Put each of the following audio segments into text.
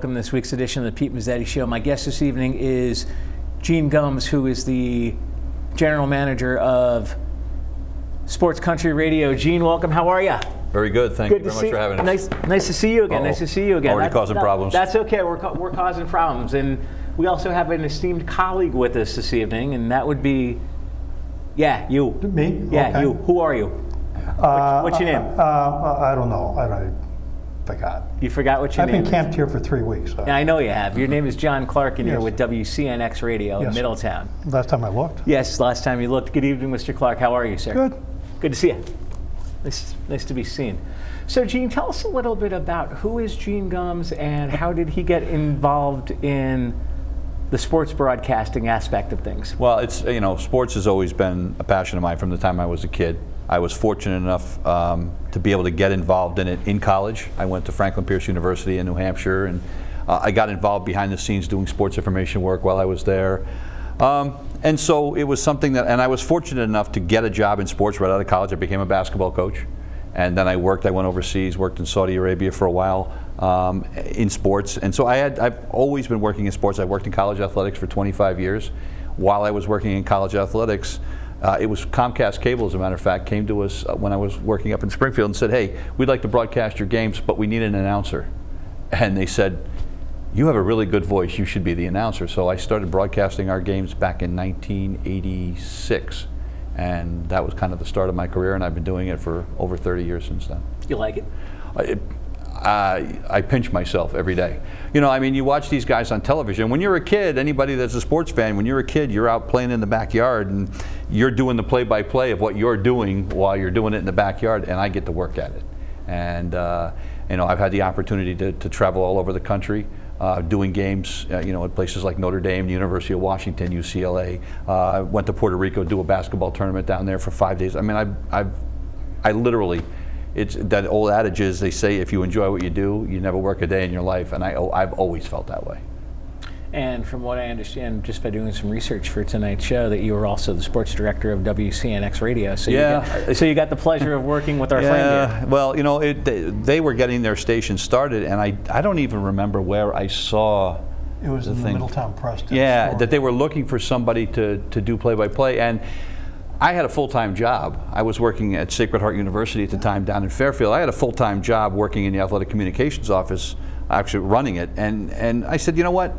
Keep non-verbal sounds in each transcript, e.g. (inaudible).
good evening and welcome to this week's edition of the Pete Mezzetti Show. My guest this evening is Gene Gumbs, who is the general manager of Sports Country Radio. Gene, welcome. How are you? Very good. Thank Good you very much for having us. Nice, nice to see you again. Uh-oh. Nice to see you again. Already causing problems. That's okay. We're, ca- we're causing problems, and we also have an esteemed colleague with us this evening, and that would be, yeah, you. Me? Yeah, Okay. you. Who are you? Uh, what's your name? Uh, uh, I don't know. I, I forgot. You forgot what your I've name been is. camped here for three weeks. Yeah, I know you have. Your name is John Clark, and you're with WCNX Radio in Middletown. Last time I looked. Yes, last time you looked. Good evening, Mr. Clark. How are you, sir? Good. Good to see you. Nice, nice to be seen. So, Gene, tell us a little bit about who is Gene Gumbs and how did he get involved in the sports broadcasting aspect of things? Well, it's you know, sports has always been a passion of mine from the time I was a kid. I was fortunate enough um, to be able to get involved in it in college. I went to Franklin Pierce University in New Hampshire, and uh, I got involved behind the scenes doing sports information work while I was there. Um, and so it was something that, and I was fortunate enough to get a job in sports right out of college. I became a basketball coach, and then I worked. I went overseas, worked in Saudi Arabia for a while um, in sports, and so I had. I've always been working in sports. I worked in college athletics for 25 years. While I was working in college athletics, uh, it was Comcast Cable, as a matter of fact, came to us uh, when I was working up in Springfield and said, "Hey, we'd like to broadcast your games, but we need an announcer." (laughs) And they said, "You have a really good voice. You should be the announcer." So I started broadcasting our games back in 1986, and that was kind of the start of my career. And I've been doing it for over 30 years since then. You like it? I, I, I pinch myself every day. You know, I mean, you watch these guys on television. When you're a kid, anybody that's a sports fan, when you're a kid, you're out playing in the backyard and you're doing the play-by-play of what you're doing while you're doing it in the backyard, and I get to work at it. And uh, you know, I've had the opportunity to, to travel all over the country. Uh, doing games, uh, you know, at places like Notre Dame, University of Washington, UCLA. Uh, I went to Puerto Rico, to do a basketball tournament down there for five days. I mean, I've, I've I literally, it's that old adage is they say if you enjoy what you do, you never work a day in your life, and I, I've always felt that way. And from what I understand, just by doing some research for tonight's show, that you were also the sports director of WCNX Radio. So Yeah. You got, so you got the pleasure of working with our friend here. Yeah, well, you know, it, they, they were getting their station started, and I, I don't even remember where I saw. It was in the thing. Middletown Press. did a Yeah, story. that they were looking for somebody to, to do play-by-play, and I had a full-time job. I was working at Sacred Heart University at the time down in Fairfield. I had a full-time job working in the athletic communications office, actually running it, and and I said, you know what?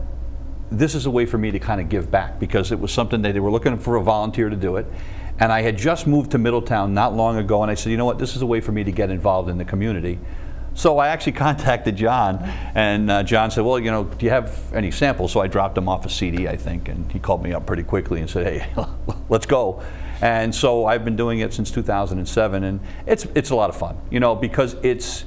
This is a way for me to kind of give back because it was something that they were looking for a volunteer to do it. And I had just moved to Middletown not long ago, and I said, you know what? This is a way for me to get involved in the community. So I actually (laughs) contacted John, and uh, John said, "Well, you know, do you have any samples?" So I dropped him off a CD, I think, and he called me up pretty quickly and said, "Hey, (laughs) let's go." And so I've been doing it since 2007, and it's it's a lot of fun, you know, because it's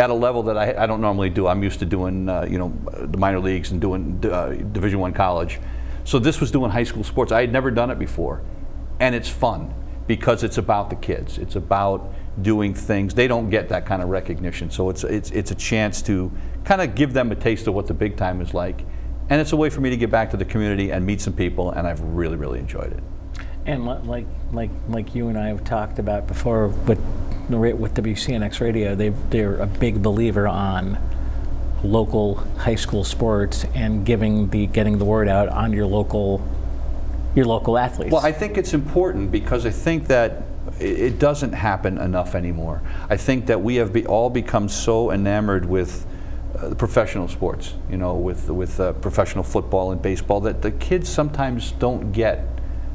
at a level that I, I don't normally do. I'm used to doing, uh, you know, the minor leagues and doing uh, Division One college. So this was doing high school sports. I had never done it before, and it's fun because it's about the kids. It's about doing things. They don't get that kind of recognition, so it's it's it's a chance to kind of give them a taste of what the big time is like, and it's a way for me to get back to the community and meet some people, and I've really really enjoyed it. And like like like you and I have talked about before ra- with WCNX Radio, they they're a big believer on local high school sports and giving the getting the word out on your local your local athletes. Well, I think it's important because I think that it doesn't happen enough anymore. I think that we have be, all become so enamored with uh, professional sports, you know, with with uh, professional football and baseball that the kids sometimes don't get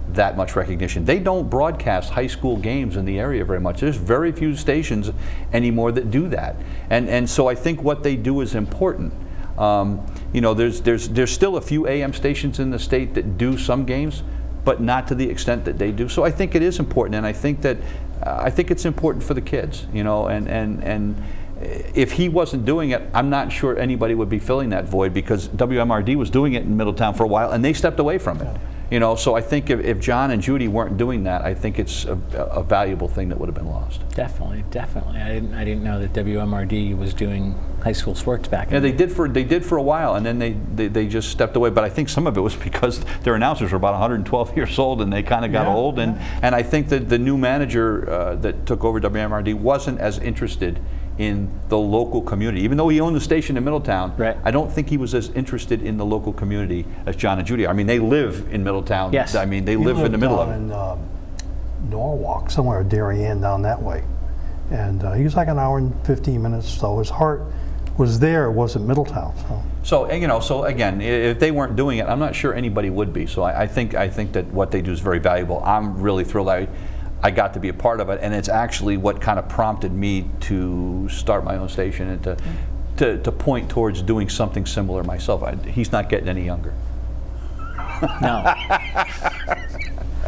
that much recognition. They don't broadcast high school games in the area very much. There's very few stations anymore that do that, and and so I think what they do is important. Um, you know, there's there's there's still a few AM stations in the state that do some games, but not to the extent that they do. So I think it is important, and I think that uh, I think it's important for the kids. You know, and and and if he wasn't doing it, I'm not sure anybody would be filling that void because WMRD was doing it in Middletown for a while, and they stepped away from it. You know, so I think if, if John and Judy weren't doing that, I think it's a, a valuable thing that would have been lost. definitely, definitely. I didn't I didn't know that WMRD was doing high school sports back. Yeah, they did for they did for a while, and then they, they, they just stepped away. But I think some of it was (laughs) because their announcers were about 112 years old, and they kind of got Yeah, old. And and I think that the new manager uh, that took over WMRD wasn't as interested in the local community. Even though he owned the station in Middletown, Right. I don't think he was as interested in the local community as John and Judy. are. I mean, they live in Middletown. Yes. I mean, they He live in the middle down of it. in um, Norwalk, somewhere, Darien, down that way. And uh, he was like an hour and 15 minutes, so his heart was there, it wasn't Middletown. So. So you know, so again, if they weren't doing it, I'm not sure anybody would be. So I, I think I think that what they do is very valuable. I'm really thrilled I, I got to be a part of it, and it's actually what kind of prompted me to start my own station and to to, to point towards doing something similar myself. I, he's not getting any younger. No. (laughs)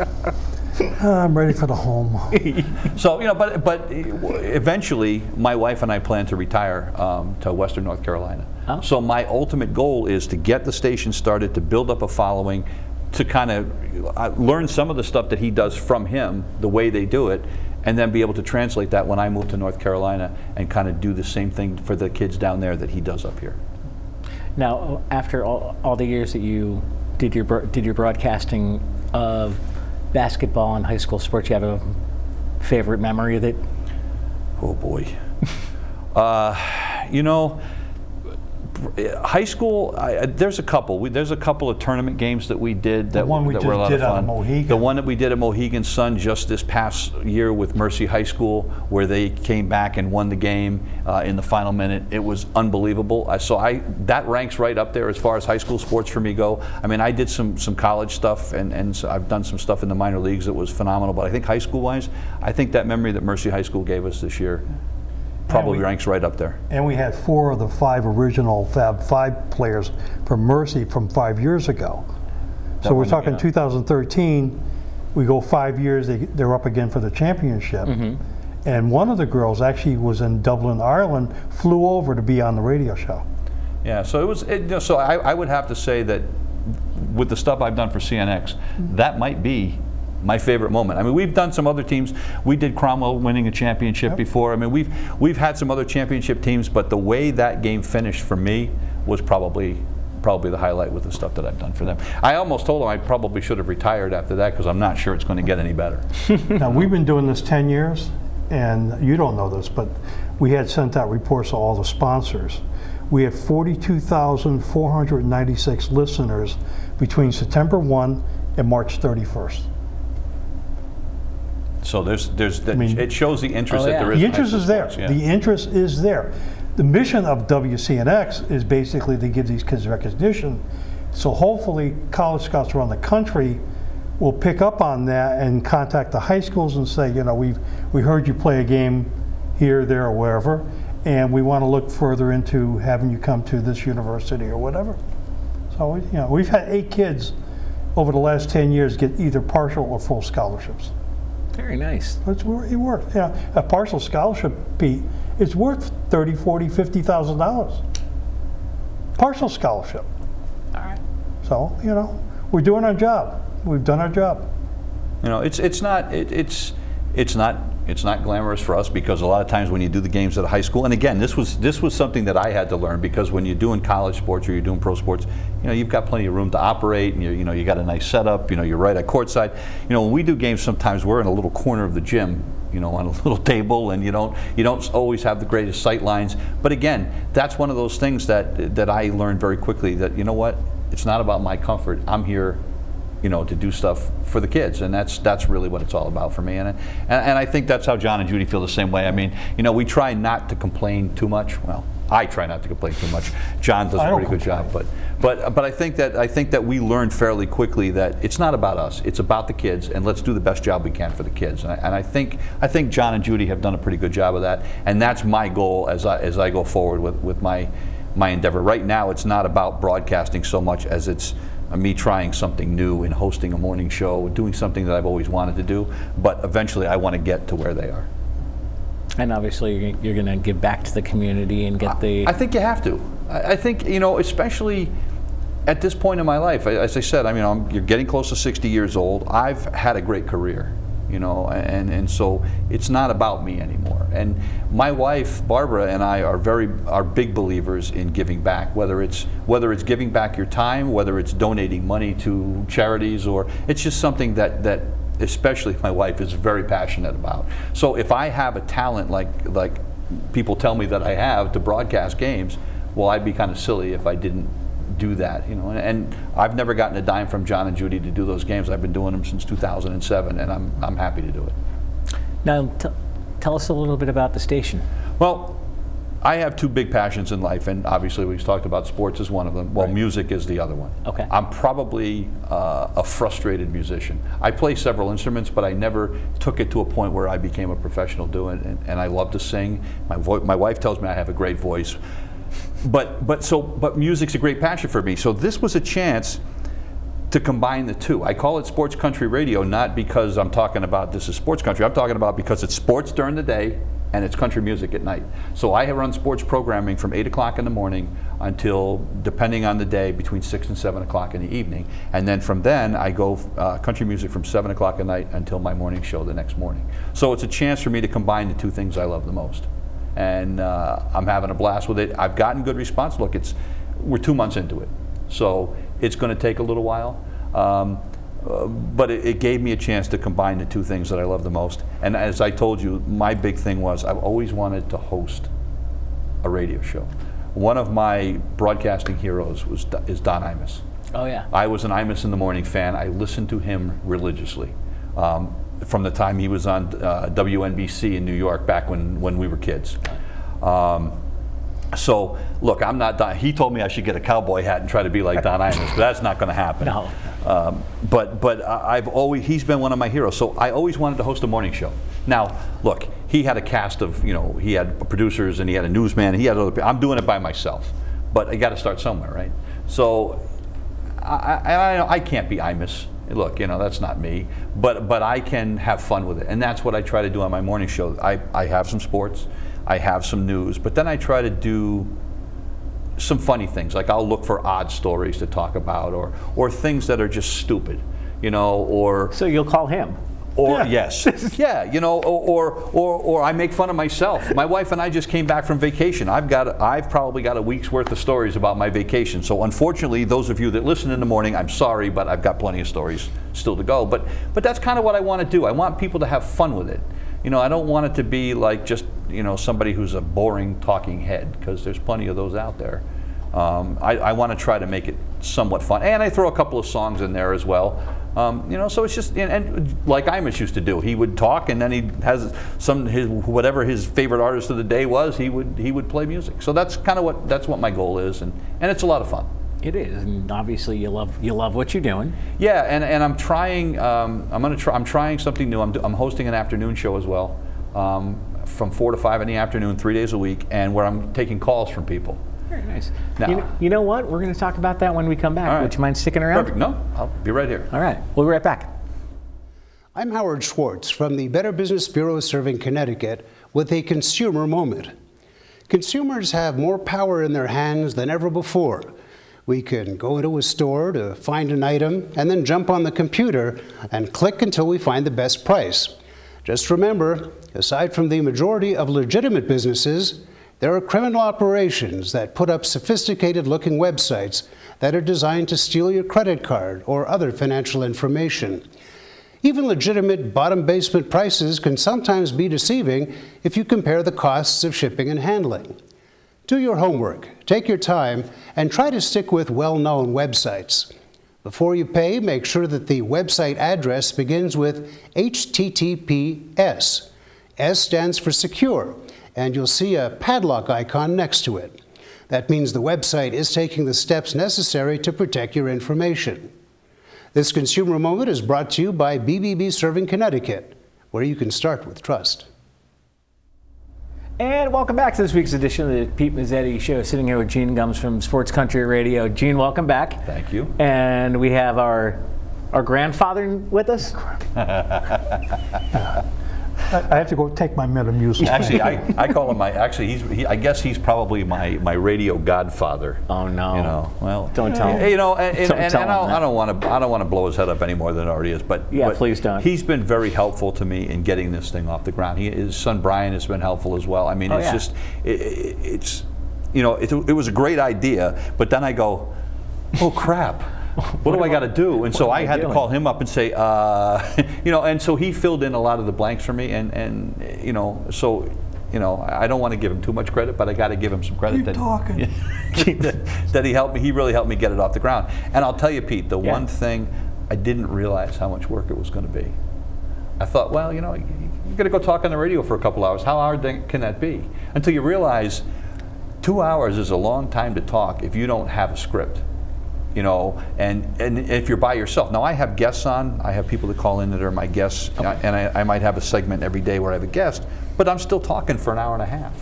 I'm ready for the home. (laughs) So you know, but but eventually, my wife and I plan to retire um, to Western North Carolina. Oh. So my ultimate goal is to get the station started, to build up a following, to kind of uh, learn some of the stuff that he does from him, the way they do it, and then be able to translate that when I move to North Carolina and kind of do the same thing for the kids down there that he does up here. Now, after all, all the years that you did your did your broadcasting of basketball and high school sports, you have a favorite memory that Oh boy. uh, you know, high school. I, there's a couple. We, there's a couple of tournament games that we did that, one we that were a lot did of fun. Mohegan. The one that we did at Mohegan Sun just this past year with Mercy High School, where they came back and won the game uh, in the final minute. It was unbelievable. I, so I that ranks right up there as far as high school sports for me go. I mean, I did some some college stuff and and so I've done some stuff in the minor leagues that was phenomenal. But I think high school wise, I think that memory that Mercy High School gave us this year probably we- ranks right up there. And we had four of the five original Fab Five players from Mercy from five years ago. So we're talking yeah. 2013. We go five years. They, they're up again for the championship. Mm-hmm. And one of the girls actually was in Dublin, Ireland. Flew over to be on the radio show. Yeah, so it was. It, you know, so I, I would have to say that with the stuff I've done for CNX, that might be my favorite moment. I mean, we've done some other teams. We did Cromwell winning a championship before. I mean, we've we've had some other championship teams, but the way that game finished for me was probably probably the highlight with the stuff that I've done for them. I almost told them I probably should have retired after that because I'm not sure it's going to get any better. (laughs) now we've been doing this 10 years, and you don't know this, but we had sent out reports to all the sponsors. We had 42,496 listeners between September 1 and March 31st. So there's there's I mean- it shows the interest Oh, that there is. The interest is there. yeah. The interest is there. The mission of WCNX is basically to give these kids recognition. So hopefully, college scouts around the country will pick up on that and contact the high schools and say, you know, we've we heard you play a game here, there, or wherever, and we want to look further into having you come to this university or whatever. So you know, we've had eight kids over the last 10 years get either partial or full scholarships. Very nice. It's, wor- it worked. Yeah, a partial scholarship, Pete, it's worth 30, 40, 50,000 dollars. Partial scholarship. All right. So, you know, we're doing our job. We've done our job. You know, it's it's not it, it's it's not it's not glamorous for us because a lot of times when you do the games at a high school, and again, this was this was something that I had to learn because when you're doing college sports or you're doing pro sports, you know, you've got plenty of room to operate, and you you know you got a nice setup. You know, you're right at courtside. You know, when we do games, sometimes we're in a little corner of the gym. You know, on a (laughs) little table, and you don't you don't always have the greatest sight lines. But again, that's one of those things that that I learned very quickly. That you know what, it's not about my comfort. I'm here you know, to do stuff for the kids, and that's that's really what it's all about for me. And, and and I think that's how John and Judy feel the same way. I mean, you know, we try not to complain too much. Well, I try not to complain too much. John does a pretty good job, but but but I think that I think that we learned fairly quickly that it's not about us. It's about the kids, and let's do the best job we can for the kids. And I, and I think I think John and Judy have done a pretty good job of that, and that's my goal as I as I go forward with with my my endeavor. Right now, it's not about broadcasting so much as it's Uh, me trying something new and hosting a morning show, doing something that I've always wanted to do. But eventually, I want to get to where they are. And obviously, you're- you're going to give back to the community and get the. I think you have to. I, I think you know, especially at this point in my life. As I said, I mean, I'm, you're getting close to 60 years old. I've had a great career, you know, and and so it's not about me anymore. And my wife Barbara and I are very are big believers in giving back. Whether it's whether it's giving back your time, whether it's donating money to charities, or it's just something that that especially my wife is very passionate about. So if I have a talent like like people tell me that I have to broadcast games, well, I'd be kind of silly if I didn't do that, you know. And, and, I've never gotten a dime from John and Judy to do those games. I've been doing them since 2007, and I'm, I'm happy to do it. Now, tell us a little bit about the station. Well, I have two big passions in life, and obviously we've talked about sports as one of them. Well, right. music is the other one. Okay. I'm probably uh, a frustrated musician. I play several instruments, but I never took it to a point where I became a professional doing it. And, and I love to sing. My, my wife tells me I have a great voice, but but so but music's a great passion for me. So this was a chance to combine the two. I call it sports country radio not because I'm talking about this is sports country. I'm talking about because it's sports during the day and it's country music at night. So I run sports programming from 8 o'clock in the morning until, depending on the day, between 6 and 7 o'clock in the evening. And then from then, I go uh, country music from 7 o'clock at night until my morning show the next morning. So it's a chance for me to combine the two things I love the most. And uh, I'm having a blast with it. I've gotten good response. Look, it's, we're two months into it. So it's going to take a little while. Um, but it, it, gave me a chance to combine the two things that I love the most. And as I told you, my big thing was I've always wanted to host a radio show. One of my broadcasting heroes was is Don Imus. Oh yeah. I was an Imus in the Morning fan. I listened to him religiously. Um, from the time he was on uh, WNBC in New York back when, when we were kids. Um, so, look, I'm not Don. He told me I should get a cowboy hat and try to be like Don Imus, but that's not going to happen. No. Um, but but I've always he's been one of my heroes. So I always wanted to host a morning show. Now, look, he had a cast of you know he had producers and he had a newsman. He had other. people. I'm doing it by myself, but I got to start somewhere, right? So I, I, I can't be Imus. Look, you know that's not me, but but I can have fun with it, and that's what I try to do on my morning show. I I have some sports, I have some news, but then I try to do some funny things. Like I'll look for odd stories to talk about, or or things that are just stupid, you know, or so you'll call him. Or yeah. yes, (laughs) yeah, you know, or, or or I make fun of myself. My wife and I just came back from vacation. I've got I've probably got a week's worth of stories about my vacation. So unfortunately, those of you that listen in the morning, I'm sorry, but I've got plenty of stories still to go. But but that's kind of what I want to do. I want people to have fun with it. You know, I don't want it to be like just you know somebody who's a boring talking head because there's plenty of those out there. Um, I, I want to try to make it somewhat fun, and I throw a couple of songs in there as well. Um, you know, so it's just and, and, like Imus used to do. He would talk, and then he has some his whatever his favorite artist of the day was. He would he would play music. So that's kind of what that's what my goal is, and and it's a lot of fun. It is, and obviously you love you love what you're doing. Yeah, and, and I'm trying. Um, I'm gonna try. I'm trying something new. I'm, I'm hosting an afternoon show as well, um, from four to five in the afternoon, three days a week, and where I'm taking calls from people. Very nice. Now, you, you, know what? We're going to talk about that when we come back. Right. Would you mind sticking around? Perfect. No, I'll be right here. All right. We'll be right back. I'm Howard Schwartz from the Better Business Bureau serving Connecticut with a consumer moment. Consumers have more power in their hands than ever before. We can go into a store to find an item and then jump on the computer and click until we find the best price. Just remember, aside from the majority of legitimate businesses, there are criminal operations that put up sophisticated looking websites that are designed to steal your credit card or other financial information. Even legitimate bottom basement prices can sometimes be deceiving if you compare the costs of shipping and handling. Do your homework, take your time, and try to stick with well known websites. Before you pay, make sure that the website address begins with HTTPS. S stands for secure and you'll see a padlock icon next to it. That means the website is taking the steps necessary to protect your information. This consumer moment is brought to you by BBB Serving Connecticut, where you can start with trust. And welcome back to this week's edition of the Pete Mezzetti Show. Sitting here with Gene Gumbs from Sports Country Radio. Gene, welcome back. Thank you. And we have our our grandfather with us. (laughs) I have to go take my Metamucil. Actually, I, (laughs) I call him my. Actually, he's. He, I guess he's probably my, my radio godfather. Oh no! You know, well, don't tell him. You know, and, and, and, and I don't want to. I don't want to blow his head up any more than it already is. But yeah, but please don't. He's been very helpful to me in getting this thing off the ground. He, his son Brian has been helpful as well. I mean, oh, it's yeah. just it, it, it's you know it, it was a great idea, but then I go, oh crap what, do I got to do? And so I had to call him up and say, uh, (laughs) you know, and so he filled in a lot of the blanks for me, and and you know, so you know, I don't want to give him too much credit, but I got to give him some credit. Keep that, talking. that, (laughs) that he helped me. He really helped me get it off the ground. And I'll tell you, Pete, the Yeah. one thing I didn't realize how much work it was going to be. I thought, well, you know, you- you're going to go talk on the radio for a couple hours. How hard can that be? Until you realize two hours is a long time to talk if you don't have a script. You know, and, and if you're by yourself. Now, I have guests on. I have people that call in that are my guests, and I, I might have a segment every day where I have a guest, but I'm still talking for an hour and a half.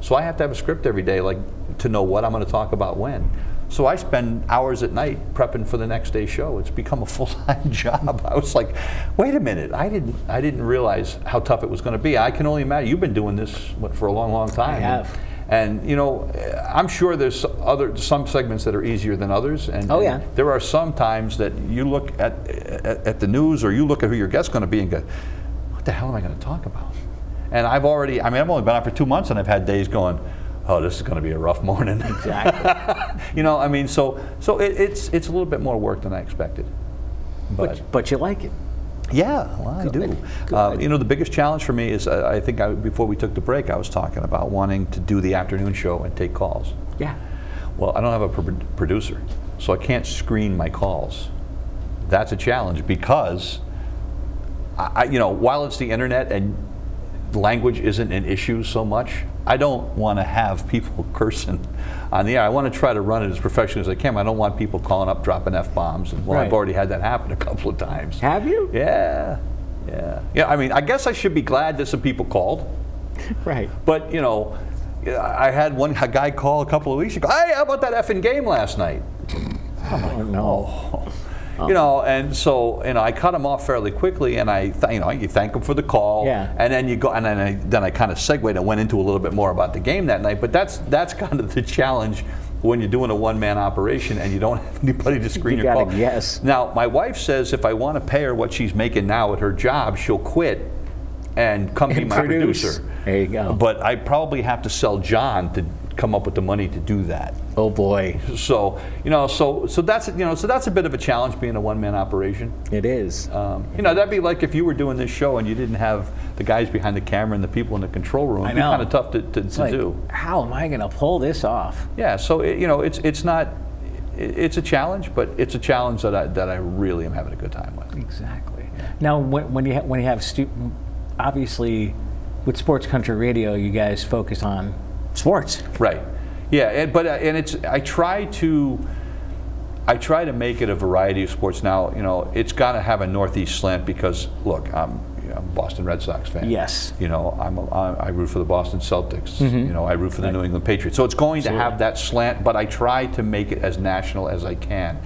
So I have to have a script every day, like to know what I'm going to talk about when. So I spend hours at night prepping for the next day's show. It's become a (laughs) full-time job. I was like, wait a minute, I didn't, I didn't realize how tough it was going to be. I can only imagine. You've been doing this what, for a long, long time. I have. And you know, I'm sure there's other some segments that are easier than others. And, Oh, and there are some times that you look at, at at the news or you look at who your guest's going to be and go, what the hell am I going to talk about? And I've already, I mean, I've only been on for two months and I've had days going, oh, this is going to be a rough morning. Exactly. (laughs) you know, I mean, so so it, it's it's a little bit more work than I expected. But, but, but you like it. Yeah, well, I do. Uh, you know, the biggest challenge for me is uh, I think I, before we took the break, I was talking about wanting to do the afternoon show and take calls. Yeah. Well, I don't have a pro- producer, so I can't screen my calls. That's a challenge because, I- you know, while it's the internet and language isn't an issue so much, I don't want to have people (laughs) cursing on the air. I want to try to run it as professionally as I can. I don't want people calling up, dropping f bombs. And well, I've already had that happen a couple of times. Have you? Yeah, yeah, yeah. I mean, I guess I should be glad that some people called. (laughs) Right. But you know, I had one guy call a couple of weeks ago. Hey, how about that effing game last night? Oh, no. Oh. You know, and so you know, I cut him off fairly quickly, and I, th- you know, you thank him for the call, Yeah. and then you go, and then I, then I kind of segued and went into a little bit more about the game that night. But that's that's (laughs) kind of the challenge when you're doing a one-man operation and you don't have anybody to screen (laughs) You your call. guess. Now, my wife says if I want to pay her what she's making now at her job, she'll quit and come be my produce. producer. There you go. But I probably have to sell John to come up with the money to do that. Oh boy, So you know, so so that's you know, so that's a bit of a challenge being a one-man operation. it is. Um, you know, that'd be like if you were doing this show and you didn't have the guys behind the camera and the people in the control room. I It'd be know. kind of tough to, to, to like, do. how am I going to pull this off? Yeah. So it, you know, it's it's not. It's a challenge, but it's a challenge that I that I really am having a good time with. Exactly. Now, when, when you ha- when you have stu- obviously with Sports Country Radio, you guys focus on sports. Right. Yeah, and, but uh, and it's I try to I try to make it a variety of sports. Now, you know, it's got to have a northeast slant because look, I'm, you know, I'm a Boston Red Sox fan. Yes. You know, I'm a, I I root for the Boston Celtics. You know, I root for the New England Patriots. So it's going to have that slant, but I try to make it as national as I can.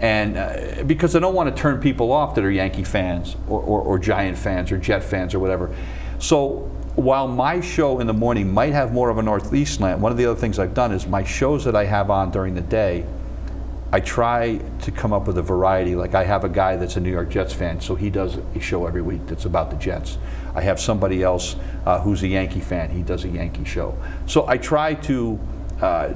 And uh, because I don't want to turn people off that are Yankee fans or, or, or Giant fans or Jet fans or whatever. So while my show in the morning might have more of a northeast slant, one of the other things I've done is my shows that I have on during the day, I try to come up with a variety. Like I have a guy that's a New York Jets fan, so he does a show every week that's about the Jets. I have somebody else uh, who's a Yankee fan. He does a Yankee show. So I try to uh,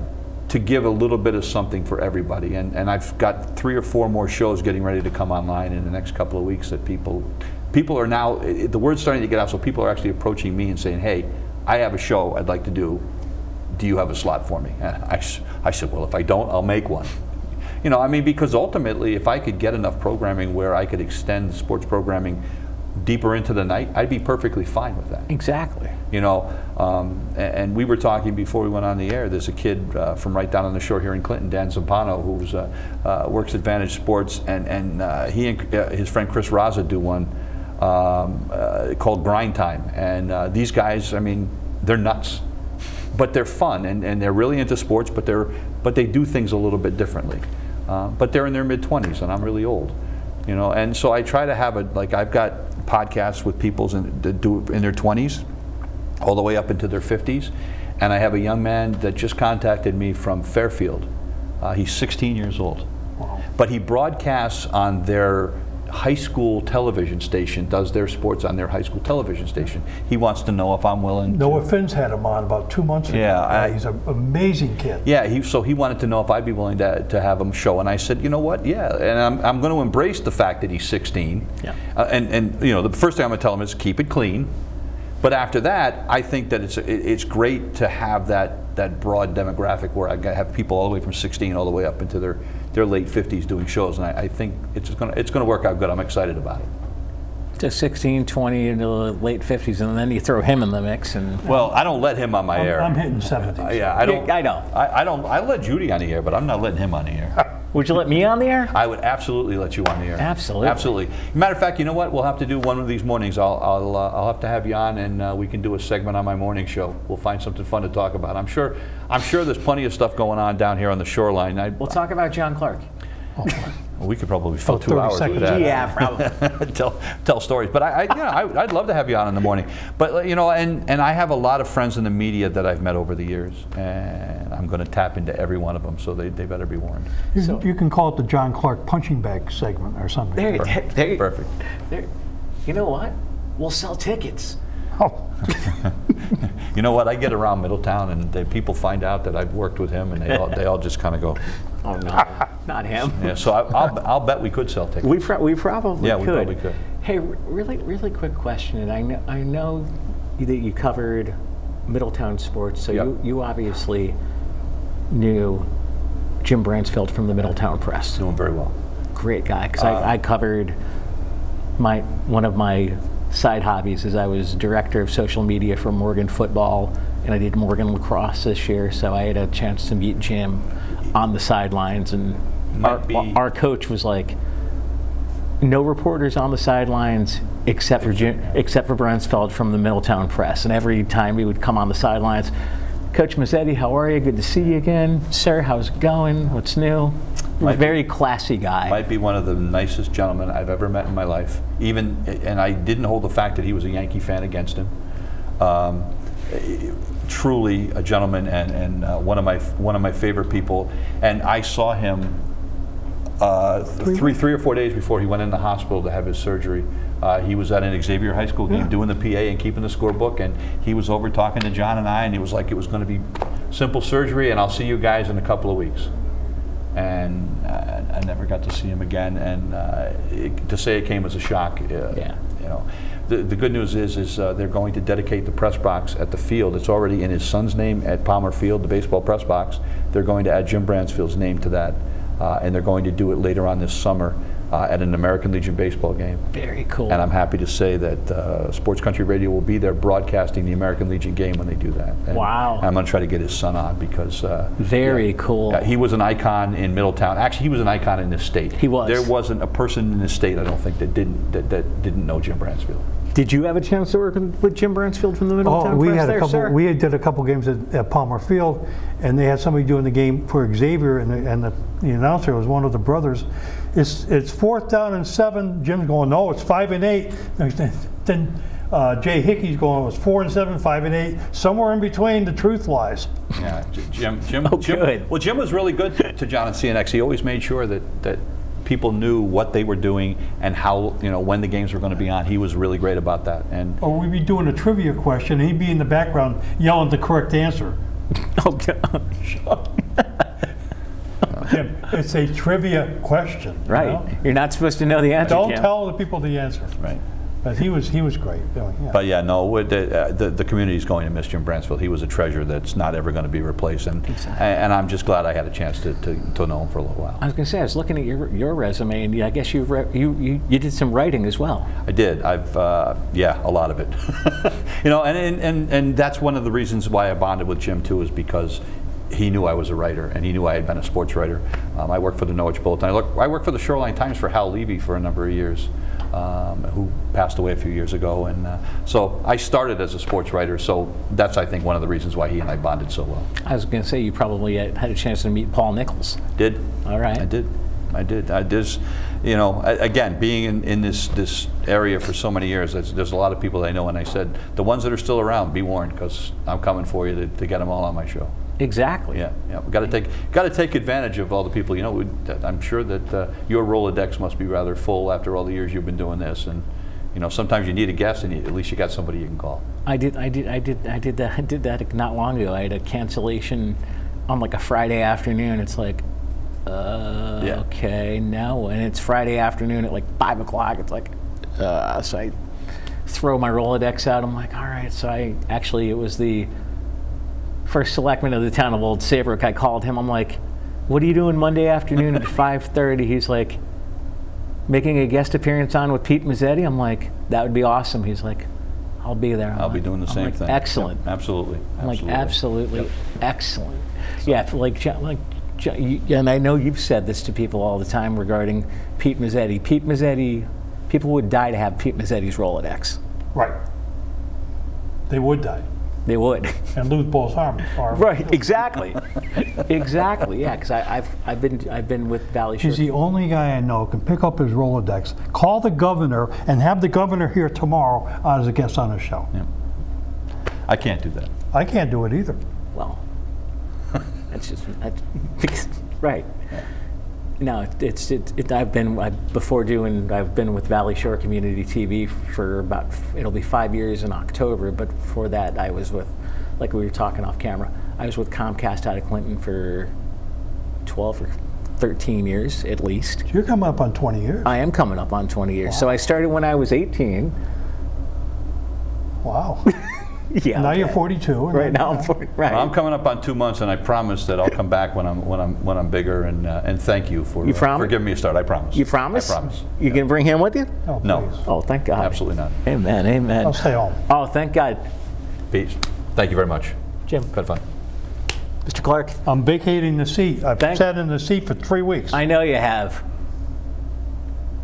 to give a little bit of something for everybody. And and I've got three or four more shows getting ready to come online in the next couple of weeks that people people are now the word's starting to get out. So people are actually approaching me and saying, "Hey, I have a show I'd like to do. Do you have a slot for me?" (laughs) And I said, "Well, if I don't, I'll make one." You know, I mean, because ultimately, if I could get enough programming where I could extend sports programming deeper into the night, I'd be perfectly fine with that. Exactly. You know, um, and, we were talking before we went on the air. There's a kid uh, from right down on the shore here in Clinton, Dan Zampano, who's uh, uh, works at Vantage Sports, and and uh, he and uh, his friend Chris Raza do one um, uh, called Grind Time, and uh, these guys, I mean, they're nuts, but they're fun, and, and they're really into sports, but they're but they do things a little bit differently. Uh, but they're in their mid 20s, and I'm really old you know and so i try to have a like i've got podcasts with people in, do in their 20s all the way up into their 50s and i have a young man that just contacted me from fairfield. Uh, he's 16 years old. But he broadcasts on their high school television station does their sports on their high school television station he wants to know if i'm willing to Noah Finn's had him on about two months ago. Yeah, I- he's an amazing kid. Yeah, he, so he wanted to know if I'd be willing to, to have him show, and I said, you know what, yeah, and I'm, I'm going to embrace the fact that he's 16. Yeah. Uh, and, and, you know, the first thing I'm going to tell him is keep it clean, But after that, I think that it's it's great to have that that broad demographic where I have people all the way from 16 all the way up into their their late 50s doing shows, and I, I think it's going to it's going to work out good. I'm excited about it. To 16, 20, into the late 50s, and then you throw him in the mix, and Well, I don't let him on my air. I'm hitting 70s. Uh, yeah, I don't. I know. I, I don't. I let Judy on the air, but I'm not letting him on the air. Would you let me on the air? I would absolutely let you on the air. Absolutely. Absolutely. Matter of fact, you know what? We'll have to do one of these mornings. I'll I'll, uh, I'll have to have you on, and uh, we can do a segment on my morning show. We'll find something fun to talk about. I'm sure. I'm sure there's plenty of stuff going on down here on the shoreline. I, We'll talk about John Clark. We could probably fill Oh, two hours seconds. with that. Yeah, probably. (laughs) tell tell stories. But I, I you know, I, I'd love to have you on in the morning. But uh, you know, and and I have a lot of friends in the media that I've met over the years, and I'm going to tap into every one of them. So they, they better be warned. You, So- you can call it the John Clark punching bag segment or something. There, there, there, Perfect. there. You know what? We'll sell tickets. Oh, (laughs) You know what? I get around Middletown, and they, people find out that I've worked with him, and they all, they all just kind of go, Oh no, not him. yeah. So I, I'll I'll bet we could sell tickets. We, pro- we probably Yeah, could. we probably could. Hey, really, really quick question, and I know, I know that you covered Middletown sports, so Yep. you, you obviously knew Jim Bransfield from the Middletown Press. Doing very well. Great guy, because Uh, I, I covered my one of my side hobbies is I was director of social media for Morgan football, and I did Morgan lacrosse this year, so I had a chance to meet Jim on the sidelines, and our, our coach was like, no reporters on the sidelines except for except for Bransfield from the Middletown Press, and every time he would come on the sidelines. Coach Mezzetti, how are you? Good to see you again. Sir, how's it going? What's new? Might be- Very classy guy. Might be one of the nicest gentlemen I've ever met in my life. Even, and I didn't hold the fact that he was a Yankee fan against him. Um, truly a gentleman and, and uh, one of my one of my favorite people. And I saw him uh, three three or four days before he went in the hospital to have his surgery. Uh, he was at an Xavier High School game doing the PA and keeping the scorebook, and he was over talking to John and I, and he was like, "It was going to be simple surgery, and I'll see you guys in a couple of weeks." And uh, I never got to see him again, and uh, it, to say it came as a shock, uh, Yeah. you know. The, the good news is, is uh, they're going to dedicate the press box at the field. It's already in his son's name at Palmer Field, the baseball press box. They're going to add Jim Bransfield's name to that, uh, and they're going to do it later on this summer uh, at an American Legion baseball game. Very cool. And I'm happy to say that uh, Sports Country Radio will be there broadcasting the American Legion game when they do that. And Wow. I'm going to try to get his son on because uh, Very cool. yeah, he was an icon in Middletown. Actually, he was an icon in this state. He was. There wasn't a person in this state, I don't think, that didn't that, that didn't know Jim Bransfield. Did you have a chance to work with with Jim Bransfield from the Middletown Oh, we Press had a there, couple. sir? We did a couple games at, at Palmer Field, and they had somebody doing the game for Xavier, and the, and the, the announcer was one of the brothers. It's it's fourth down and seven. Jim's going, no, it's five and eight. Then- Then uh, Jay Hickey's going, it was four and seven, five and eight. Somewhere in between, the truth lies. Yeah, Jim. Jim. Oh, Jim good. Well, Jim was really good to, to John and CNX. He always made sure that that people knew what they were doing and how you know when the games were going to be on. He was really great about that. And Or we'd be doing a trivia question, and he'd be in the background yelling the correct answer. (laughs) Oh, gosh. Jim, it's a trivia question. you right. know? You're not supposed to know the answer, Don't Jim. tell the people the answer. right. But he was he was great. Yeah. But yeah, no, the, uh, the, the community is going to miss Jim Bransfield. He was a treasure that's not ever going to be replaced. And, and I'm just glad I had a chance to, to, to know him for a little while. I was going to say, I was looking at your, your resume, and I guess you've re- you, you you did some writing as well. I did. I've uh, yeah, a lot of it. (laughs) you know, and, and and and that's one of the reasons why I bonded with Jim too, is because he knew I was a writer and he knew I had been a sports writer. Um, I worked for the Norwich Bulletin. I, look, I worked for the Shoreline Times for Hal Levy for a number of years, um, who passed away a few years ago. And uh, so I started as a sports writer. So that's I think one of the reasons why he and I bonded so well. I was going to say you probably had a chance to meet Paul Nichols. Did. All right. I did. I did. I just, you know, again, being in, in this this area for so many years, there's, there's a lot of people that I know, and I said, the ones that are still around, be warned, because I'm coming for you to, to get them all on my show. Exactly. Yeah, yeah. We got to take got to take advantage of all the people. You know, we, I'm sure that uh, your Rolodex must be rather full after all the years you've been doing this, and you know, sometimes you need a guest, and you, at least you got somebody you can call. I did. I did. I did. I did that. (laughs) I did that not long ago. I had a cancellation on like a Friday afternoon. It's like, uh, Yeah. okay, no, and it's Friday afternoon at like five o'clock. It's like, uh, so I throw my Rolodex out. I'm like, all right. So I actually, it was the first selectman of the town of Old Saybrook. I called him. I'm like, what are you doing Monday afternoon at (laughs) 5:30? He's like, making a guest appearance on with Pete Mezzetti. I'm like, that would be awesome. He's like, I'll be there. I'm I'll be doing the I'm same like, thing. Excellent. Yep, Absolutely. I'm like, absolutely. absolutely excellent. Yeah, like, Jo- like, and I know you've said this to people all the time regarding Pete Mezzetti. Pete Mezzetti, people would die to have Pete Mezzetti's Rolodex. Right. They would die They would. and lose both arms. right, exactly. exactly, yeah, because I've, I've, been, I've been with Valley Shore. He's the only guy I know who can pick up his Rolodex, call the governor, and have the governor here tomorrow as a guest on the show. Yeah. I can't do that. I can't do it either. Well, (laughs) that's just that's, because, (laughs) right. No, it's it, it, I've been I, before doing. I've been with Valley Shore Community TV for about it'll be five years in October. But before that, I was with, like we were talking off camera. I was with Comcast out of Clinton for twelve or thirteen years at least. You're coming up on 20 years. I am coming up on twenty years. So I started when I was eighteen. Wow. (laughs) (laughs) Yeah. now you're 42. and Right then- now I'm 40, right. Well, I'm coming up on two months, and I promise that I'll come back when I'm when I'm when I'm bigger. And uh, and thank you for You uh, for giving me a start. I promise. you promise? I promise. You Yeah. gonna bring him with you? Oh, No. please. Oh, thank God. Absolutely not. Amen. Amen. I'll stay home. Oh, thank God. Pete, thank you very much. Jim. Had fun. Mr. Clark, I'm vacating the seat. I've Thank- sat in the seat for three weeks. I know you have.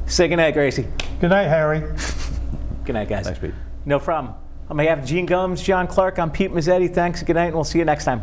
Say goodnight, Gracie. Good night, Harry. (laughs) Good night, guys. Thanks, Pete. No problem. On behalf of Gene Gumbs, John Clark, I'm Pete Mezzetti. Thanks, good night, and we'll see you next time.